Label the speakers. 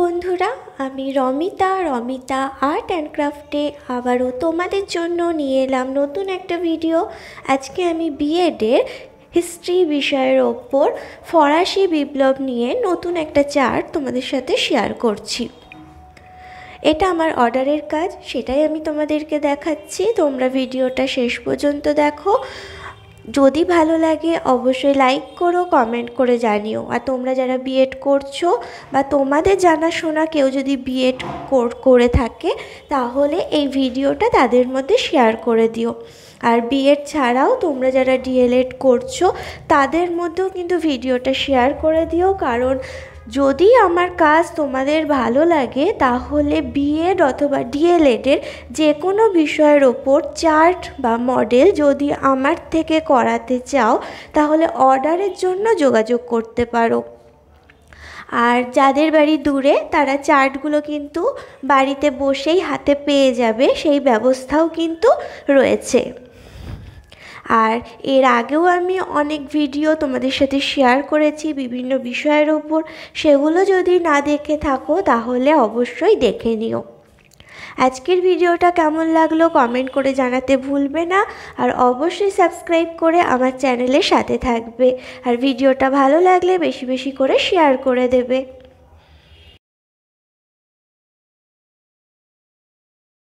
Speaker 1: বন্ধুরা, আমি Ramita Ramita art and ক্রাফটে আবারও তোমাদের জন্য নিয়ে এলাম নতুন একটা ভিডিও আজকে আমি বিএডের হিস্ট্রি বিষয়ের ওপর ফরাসি বিপ্লব নিয়ে নতুন একটা চার্ট তোমাদের সাথে শেয়ার করছি। এটা আমার অর্ডারের কাজ, সেটাই আমি তোমাদেরকে দেখাচ্ছি। তোমরা ভিডিওটা শেষ পর্যন্ত দেখো। যদি ভালো লাগে, অবশ্যই লাইক করো কমেন্ট করে জানিও। আর তোমরা যারা বিএড করছ বা তোমাদের জানাশোনা কেউ যদি বিএড করে থাকে, তাহলে এই ভিডিওটা তাদের মধ্যে শেয়ার করে দিও। আর বিএড ছাড়াও তোমরা যারা ডিএলএড করছ, তাদের মধ্যেও কিন্তু ভিডিওটা শেয়ার করে দিও। কারণ যদি আমার কাজ তোমাদের ভালো লাগে, তাহলে বিএড অথবা ডিএলএডের যে কোনো বিষয়ের ওপর চার্ট বা মডেল যদি আমার থেকে করাতে চাও, তাহলে অর্ডারের জন্য যোগাযোগ করতে পারো। আর যাদের বাড়ি দূরে, তারা চার্টগুলো কিন্তু বাড়িতে বসেই হাতে পেয়ে যাবে, সেই ব্যবস্থাও কিন্তু রয়েছে। আর এর আগেও আমি অনেক ভিডিও তোমাদের সাথে শেয়ার করেছি বিভিন্ন বিষয়ের ওপর। সেগুলো যদি না দেখে থাকো, তাহলে অবশ্যই দেখে নিও। আজকের ভিডিওটা কেমন লাগল কমেন্ট করে জানাতে ভুলবে না। আর অবশ্যই সাবস্ক্রাইব করে আমার চ্যানেলের সাথে থাকবে। আর ভিডিওটা ভালো লাগলে বেশি বেশি করে শেয়ার করে দেবে।